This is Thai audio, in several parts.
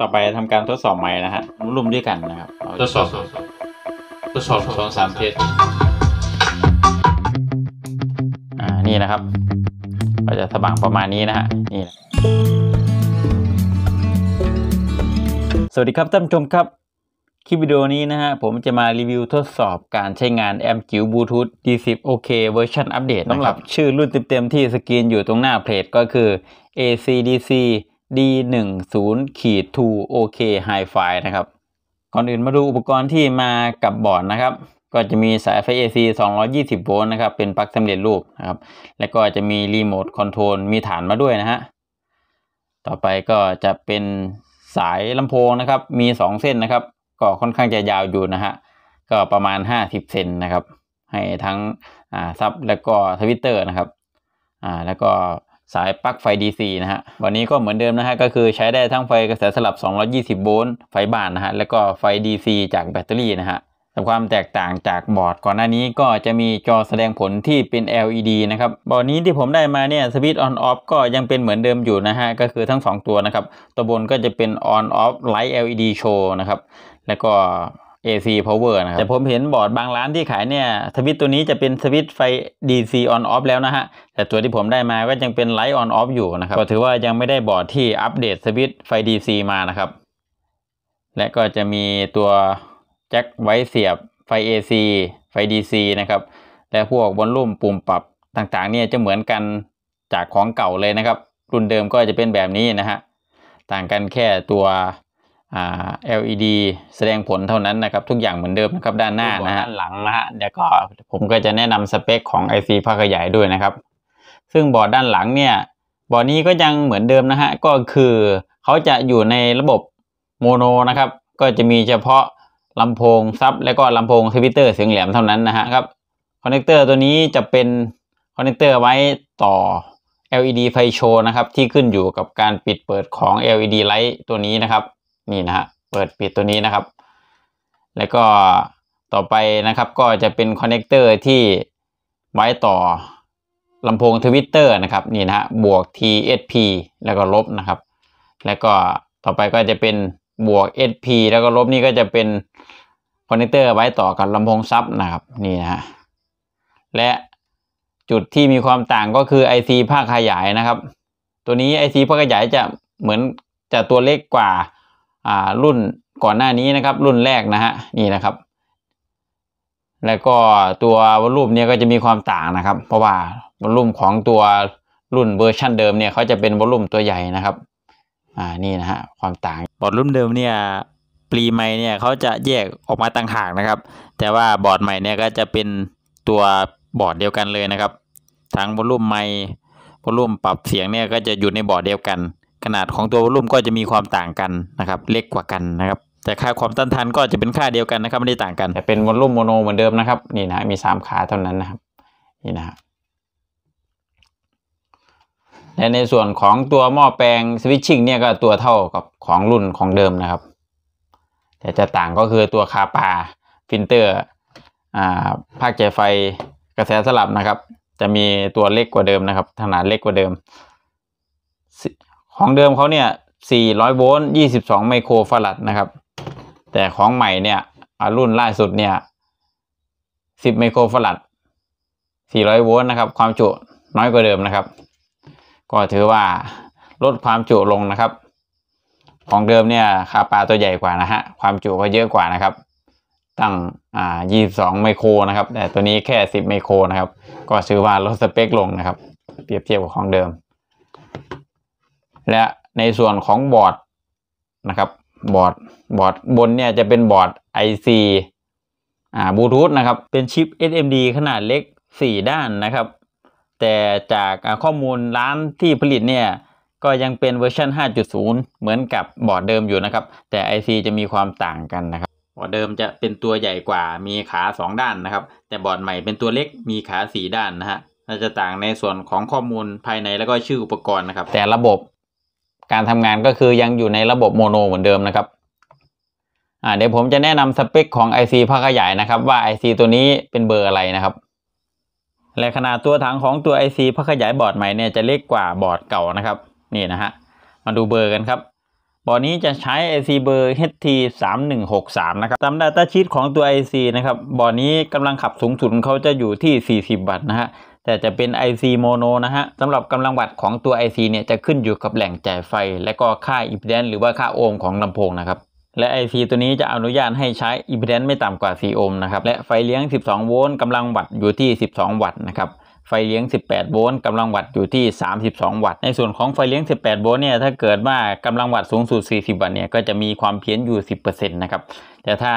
ต่อไปทำการทดสอบไมค์นะฮะรุ่มด้วยกันนะครับทดสอบทดสอบสองสาม test อ่านี่นะครับ ก็จะสว่างประมาณนี้นะฮะนี่นะสวัสดีครับท่านผู้ชมครับ คลิปวิดีโอนี้นะฮะผมจะมารีวิวทดสอบการใช้งานแอมป์จิ๋วบลูทูธ D10 OK เวอร์ชันอัปเดตนะครับชื่อรุ่นเต็มๆที่สกรีนอยู่ตรงหน้าเพจก็คือ ACDC D10 2 OK Hi-Fi นะครับ ก่อนอื่นมาดูอุปกรณ์ที่มากับบอร์ดนะครับ ก็จะมีสายไฟ AC 220 โวลต์นะครับ เป็นปลั๊กสำเร็จรูปนะครับ แล้วก็จะมีรีโมทคอนโทรล มีฐานมาด้วยนะฮะ ต่อไปก็จะเป็นสายลำโพงนะครับ มี 2 เส้นนะครับ ก็ค่อนข้างจะยาวอยู่นะฮะ ก็ประมาณ 50 เซนนะครับ ให้ทั้งsub แล้วก็ tweeter นะครับ อ่า แล้วก็ สายปลั๊กไฟ DC นะฮะ วันนี้ก็เหมือนเดิมนะฮะ ก็คือใช้ได้ทั้งไฟกระแสสลับ 220 โวลต์ ไฟบ้านนะฮะ แล้วก็ไฟ DC จากแบตเตอรี่นะฮะแต่ความแตกต่างจากบอร์ดก่อนหน้านี้ก็จะมีจอแสดงผลที่เป็น LED นะครับ บอร์ดนี้ที่ผมได้มาเนี่ยสวิตช์ on off ก็ยังเป็นเหมือนเดิมอยู่นะฮะ ก็คือทั้ง 2 ตัวนะครับ ตัวบนก็จะเป็น on off light LED show นะครับ แล้วก็ AC power นะครับแต่ผมเห็นบอร์ดบางร้านที่ขายเนี่ยสวิตช์ตัวนี้จะเป็นสวิตช์ไฟ DC on off แล้วนะฮะ แต่ตัวที่ผมได้มาก็ยังเป็น light on off อยู่นะครับ ก็ถือว่ายังไม่ได้บอร์ดที่อัปเดตสวิตช์ไฟ DC มานะครับ และก็จะมีตัวแจ็คไว้เสียบไฟ AC ไฟ DC นะครับ และพวก volume ปุ่มปรับต่างๆ เนี่ยจะเหมือนกันจากของเก่าเลยนะครับ รุ่นเดิมก็จะเป็นแบบนี้นะฮะ ต่างกันแค่ตัว LED แสดงผลเท่านั้นนะครับ ทุกอย่างเหมือนเดิมนะครับด้านหน้านะฮะด้านหลังนะฮะเดี๋ยวก็ผมก็จะแนะนำสเปคของ IC ภาคขยายด้วยนะครับ ซึ่งบอร์ดด้านหลังเนี่ยบอร์ดนี้ก็ยังเหมือนเดิมนะฮะก็คือเขาจะอยู่ในระบบ mono นะครับ ก็จะมีเฉพาะลำโพง sub แล้วก็ลำโพง tweeter เสียงแหลมเท่านั้นนะฮะครับ connector ตัวนี้จะเป็น connector ไว้ต่อ LED ไฟโชว์นะครับ ที่ขึ้นอยู่กับการปิดเปิดของ LED ไลท์ตัวนี้นะครับ นี่นะฮะเปิดปิดตัวนี้นะครับ แล้วก็ต่อไปนะครับก็จะเป็น connector ที่ไว้ต่อลำโพง tweeter นะครับนี่นะฮะบวก TSP แล้วก็ลบนะครับ แล้วก็ต่อไปก็จะเป็นบวก SP แล้วก็ลบนี่ก็จะเป็น connector ไว้ต่อกับลำโพง sub นะครับนี่นะฮะและจุดที่มีความต่างก็คือ IC ภาคขยายนะครับ ตัวนี้ IC ภาคขยายจะเหมือนจะตัวเล็กกว่า อ่ารุ่นก่อนหน้านี้นะครับ รุ่นแรกนะฮะนี่นะครับ แล้วก็ตัว volume เนี่ยก็จะมีความต่างนะครับ เพราะว่า volume ของตัวรุ่นเวอร์ชันเดิมเนี่ยเขาจะเป็น volume ตัวใหญ่นะครับอ่านี่นะฮะความต่างบอร์ดรุ่นเดิมเนี่ย pre mic เนี่ยเขาจะแยกออกมาต่างหากนะครับ แต่ว่าบอร์ดใหม่เนี่ยก็จะเป็นตัวบอร์ดเดียวกันเลยนะครับ ทั้ง volume ไมค์ volume ปรับเสียงเนี่ยก็จะอยู่ในบอร์ดเดียวกัน ขนาดของตัว volume ก็จะมีความต่างกันนะครับ เล็กกว่ากันนะครับแต่ค่าความต้านทานก็จะเป็นค่าเดียวกันนะครับไม่ได้ต่างกันแต่เป็น volume mono เหมือนเดิมนะครับนี่นะมีสามขาเท่านั้นนะครับนี่นะครับและในส่วนของตัวหม้อแปลง switching เนี่ยก็ตัวเท่ากับของรุ่นของเดิมนะครับ แต่จะต่างก็คือตัวคาปาฟิลเตอร์อ่าภาคจ่ายไฟกระแสสลับนะครับ จะมีตัวเล็กกว่าเดิมนะครับขนาดเล็กกว่าเดิม ของเดิมเขาเนี่ย 400 โวลต์ 22 ไมโครฟาราดนะครับ แต่ของใหม่เนี่ยอ่ารุ่นล่าสุดเนี่ย 10 ไมโครฟาราด400 โวลต์นะครับ ความจุน้อยกว่าเดิมนะครับ ก็ถือว่าลดความจุลงนะครับ ของเดิมเนี่ยคาปาตัวใหญ่กว่านะฮะ ความจุก็เยอะกว่านะครับ ตั้งอ่า22 ไมโครนะครับ แต่ตัวนี้แค่ 10 ไมโครนะครับ ก็ถือว่าลดสเปคลงนะครับ เปรียบเทียบกับของเดิม และในส่วนของบอร์ดนะครับบอร์ดบอร์ดบนเนี่ยจะเป็นบอร์ด IC อ่าบลูทูธนะครับ เป็นชิป SMD ขนาดเล็ก 4 ด้านนะครับ แต่จากข้อมูลร้านที่ผลิตเนี่ย ก็ยังเป็นเวอร์ชัน5.0 เหมือนกับบอร์ดเดิมอยู่นะครับ แต่ IC จะมีความต่างกันนะครับ บอร์ดเดิมจะเป็นตัวใหญ่กว่ามีขา 2 ด้านนะครับ แต่บอร์ดใหม่เป็นตัวเล็กมีขา 4 ด้านนะฮะน่าจะต่างในส่วนของข้อมูลภายในแล้วก็ชื่ออุปกรณ์นะครับ แต่ระบบ การทำงานก็คือยังอยู่ในระบบ mono เหมือนเดิมนะครับอ่าเดี๋ยวผมจะแนะนำสเปคของ IC ภาคขยายนะครับว่า IC ตัวนี้เป็นเบอร์อะไรนะครับ และขนาดตัวถังของตัว IC ภาคขยายบอร์ดใหม่เนี่ยจะเล็กกว่าบอร์ดเก่านะครับนี่นะฮะมาดูเบอร์กันครับบอร์ดนี้จะใช้ IC เบอร์ HT 3 1 6 3นะครับตาม Data Sheet ของตัว IC นะครับบอร์ดนี้กำลังขับสูงสุดเขาจะอยู่ที่ 40 วัตต์นะฮะ แต่จะเป็น IC โมโนนะฮะสำหรับกำลังวัตต์ของตัว IC เนี่ยจะขึ้นอยู่กับแหล่งจ่ายไฟ และก็ค่า impedance หรือว่าค่าโอห์มของลำโพงนะครับและ IC ตัวนี้จะอนุญาตให้ใช้ impedance ไม่ต่ำกว่า 4 โอห์มนะครับและไฟเลี้ยง 12 โวลต์กำลังวัตต์อยู่ที่ 12 วัตต์นะครับไฟเลี้ยง 18 โวลต์กำลังวัตต์อยู่ที่ 32 วัตต์ ในส่วนของไฟเลี้ยง 18 โวลต์เนี่ย ถ้าเกิดว่ากำลังวัตต์สูงสุด 40 วัตต์เนี่ย ก็จะมีความเพี้ยนอยู่ 10%นะครับ แต่ถ้า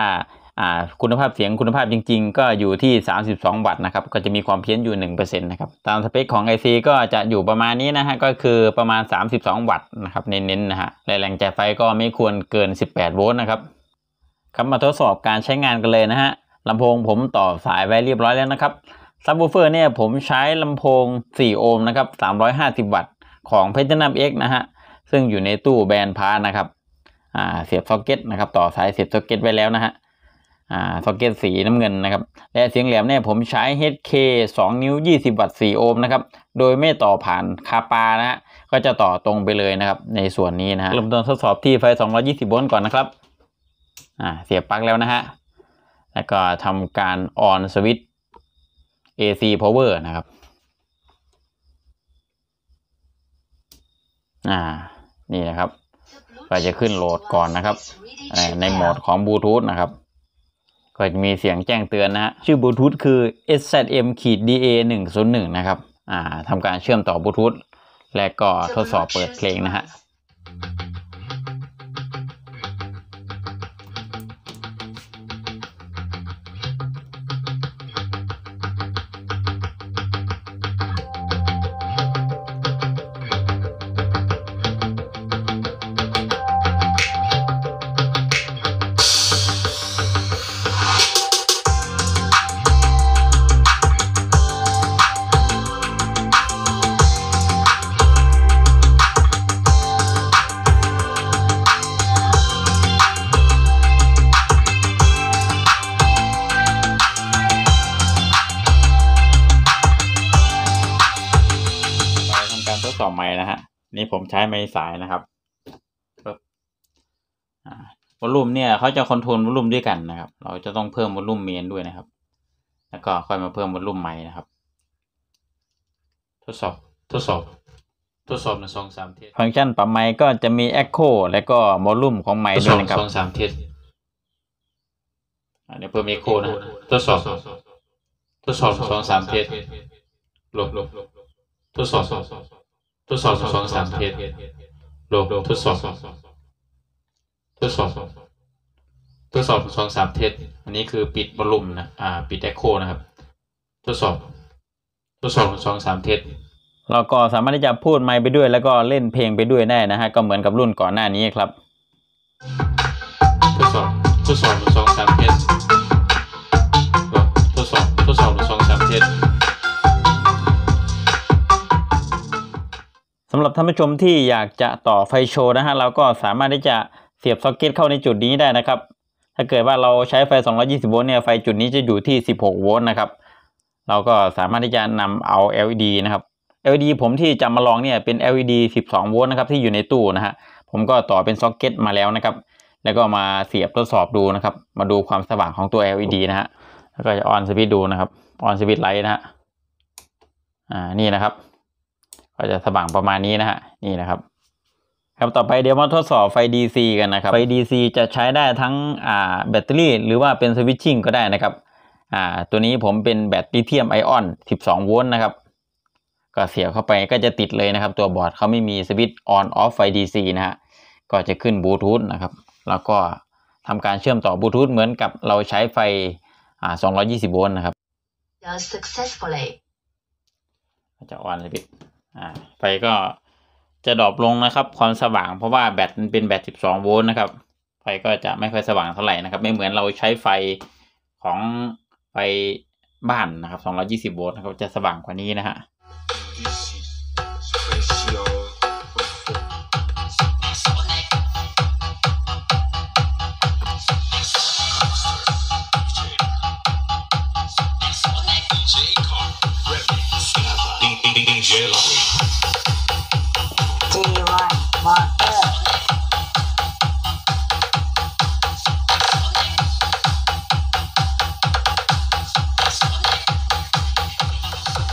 คุณภาพเสียงคุณภาพจริง ๆ ก็อยู่ที่ 32 วัตต์นะครับ ก็จะมีความเพี้ยนอยู่ 1%นะครับ ตามสเปคของ IC ก็จะอยู่ประมาณนี้นะฮะ ก็คือประมาณ 32 วัตต์นะครับ เน้นๆนะฮะและแหล่งจ่ายไฟก็ไม่ควรเกิน 18 โวลต์นะครับครับมาทดสอบการใช้งานกันเลยนะฮะลำโพงผมต่อสายไว้เรียบร้อยแล้วนะครับซับวูเฟอร์เนี่ยผมใช้ลำโพง 4 โอห์มนะครับ 350 วัตต์ของ p l a t i n u m X นะฮะ ซึ่งอยู่ในตู้ bandpass นะครับ เสียบซ็อกเก็ตนะครับ ต่อสายเสียบซ็อกเก็ตไว้แล้วนะฮะ อ่าซ็อกเก็ตสีน้ำเงินนะครับ และเสียงแหลมเนี่ยผมใช้ HK 2 นิ้ว 20 วัตต์ 4 โอห์มนะครับ โดยไม่ต่อผ่านคาปานะฮะ ก็จะต่อตรงไปเลยนะครับ ในส่วนนี้นะฮะเริ่มต้นทดสอบที่ไฟ 220 โวลต์ก่อนนะครับ อ่า เสียบปลั๊กแล้วนะฮะ แล้วก็ทำการออนสวิตช์ AC power นะครับ อ่า นี่นะครับ ก็จะขึ้นโหลดก่อนนะครับ ในโหมดของบลูทูธนะครับ ก็จะมีเสียงแจ้งเตือนนะฮะชื่อบลูทูธคือ SZM DA 101 นะครับอ่าทำการเชื่อมต่อบลูทูธและก็ทดสอบเปิดเพลงนะฮะ ผมใช้ไมค์สายนะครับปึ๊บอ่า volume เนี่ยเขาจะ control volume ด้วยกันนะครับ เราจะต้องเพิ่ม volume main ด้วยนะครับ แล้วก็ค่อยมาเพิ่ม volume ไมค์นะครับ ทดสอบทดสอบทดสอบหนึ่งสองสาม test ฟังก์ชันปรับไมค์ก็จะมี Echo และก็ volume ของไมค์ด้อวยบนะครับทดสอบสองสาม test อ่าเดี๋ยวเพิ่มเอ็กโคนะทดสอบทดสอบสองสาม testลบทดสอบ ทดสอบสองสาม test ลบทดสอบทดสอบทดสอบสองสาม test อันนี้คือปิด volume นะอ่า ปิดเอ็กโคนะครับ ทดสอบทดสอบสองสาม test เราก็สามารถที่จะพูดไมค์ไปด้วย แล้วก็เล่นเพลงไปด้วยได้นะฮะก็เหมือนกับรุ่นก่อนหน้านี้ครับ ทดสอบทดสอบสองสาม สำหรับท่านผู้ชมที่อยากจะต่อไฟโชว์นะฮะเราก็สามารถที่จะเสียบซ็อกเก็ตเข้าในจุดนี้ได้นะครับ ถ้าเกิดว่าเราใช้ไฟ 220 โวลต์เนี่ยไฟจุดนี้จะอยู่ที่ 16 โวลต์นะครับ เราก็สามารถที่จะนำเอา LED นะครับ LED ผมที่จะมาลองเนี่ยเป็น LED 12 โวลต์นะครับที่อยู่ในตู้นะฮะผมก็ต่อเป็นซ็อกเก็ตมาแล้วนะครับ แล้วก็มาเสียบทดสอบดูนะครับ มาดูความสว่างของตัว LED นะฮะแล้วก็จะ on switch ดูนะครับon switch light นะฮะอ่านี่นะครับ ก็จะสว่างประมาณนี้นะฮะนี่นะครับ ครับต่อไปเดี๋ยวมาทดสอบไฟ DC กันนะครับไฟ DC จะใช้ได้ทั้งอ่าแบตเตอรี่ หรือว่าเป็น switching ก็ได้นะครับอ่าตัวนี้ผมเป็นแบตลิเธียมไอออน 12 โวลต์นะครับก็เสียบเข้าไปก็จะติดเลยนะครับ ตัวบอร์ดเขาไม่มีสวิตช์ on off ไฟ DC นะฮะก็จะขึ้นบลูทูธนะครับ แล้วก็ทำการเชื่อมต่อบลูทูธเหมือนกับเราใช้ไฟอ่า220 โวลต์นะครับ does successfully. จะออนสวิตช์ อ่าไฟก็จะดรอปลงนะครับ ความสว่างเพราะว่าแบตมันเป็นแบต 12 โวลต์นะครับ ไฟก็จะไม่ค่อยสว่างเท่าไหร่นะครับ ไม่เหมือนเราใช้ไฟของไฟบ้านนะครับ 220 โวลต์นะครับจะสว่างกว่านี้นะฮะ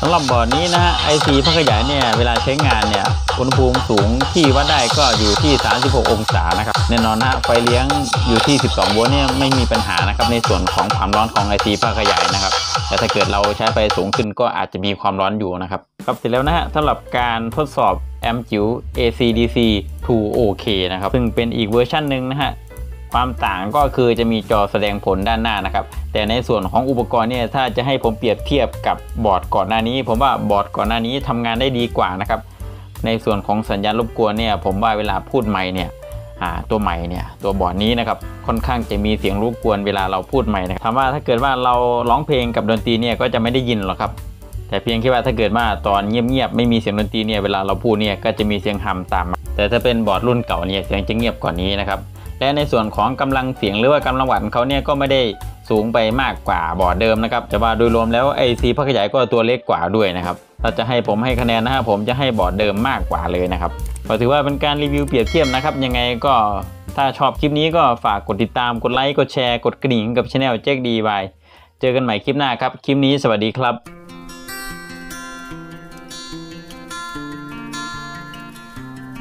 ำหรับบอร์ดนี้นะฮะ IC พักขยายเนี่ยเวลาใช้งานเนี่ยอุณหภูมิสูงที่วัดได้ก็อยู่ที่ 36 องศานะครับแน่นอนนะฮะไฟเลี้ยงอยู่ที่ 12 โวลต์เนี่ยไม่มีปัญหานะครับในส่วนของความร้อนของ IC พักขยายนะครับแต่ถ้าเกิดเราใช้ไฟสูงขึ้นก็อาจจะมีความร้อนอยู่นะครับครับเสร็จแล้วนะฮะสำหรับการทดสอบแอมจิ๋ว AC/DC 2 OK นะครับซึ่งเป็นอีกเวอร์ชันหนึ่งนะฮะ ความต่างก็คือจะมีจอแสดงผลด้านหน้านะครับ แต่ในส่วนของอุปกรณ์เนี่ยถ้าจะให้ผมเปรียบเทียบกับบอร์ดก่อนหน้านี้ ผมว่าบอร์ดก่อนหน้านี้ทำงานได้ดีกว่านะครับ ในส่วนของสัญญาณรบกวนเนี่ยผมว่าเวลาพูดใหม่เนี่ยตัวใหม่เนี่ยตัวบอร์ดนี้นะครับค่อนข้างจะมีเสียงรบกวนเวลาเราพูดใหม่นะครับถามว่าถ้าเกิดว่าเราร้องเพลงกับดนตรีเนี่ยก็จะไม่ได้ยินหรอกครับแต่เพียงแค่ว่าถ้าเกิดว่าตอนเงียบๆไม่มีเสียงดนตรีเนี่ยเวลาเราพูดเนี่ยก็จะมีเสียงฮัมตาม แต่ถ้าเป็นบอร์ดรุ่นเก่าเนี่ยเสียงจะเงียบกว่านี้นะครับ และในส่วนของกำลังเสียงหรือว่ากำลังวัตต์เขาเนี่ยก็ไม่ได้สูงไปมากกว่าบอร์ดเดิมนะครับ แต่ว่าโดยรวมแล้ว IC ภาคขยายก็ตัวเล็กกว่าด้วยนะครับถ้าจะให้ผมให้คะแนนนะฮะผมจะให้บอร์ดเดิมมากกว่าเลยนะครับก็ถือว่าเป็นการรีวิวเปรียบเทียบนะครับ ยังไงก็ถ้าชอบคลิปนี้ก็ฝากกดติดตามกดไลค์กดแชร์กดกระดิ่งกับช anel แจ็คดีไวเจอกันใหม่คลิปหน้าครับ คลิปนี้สวัสดีครับ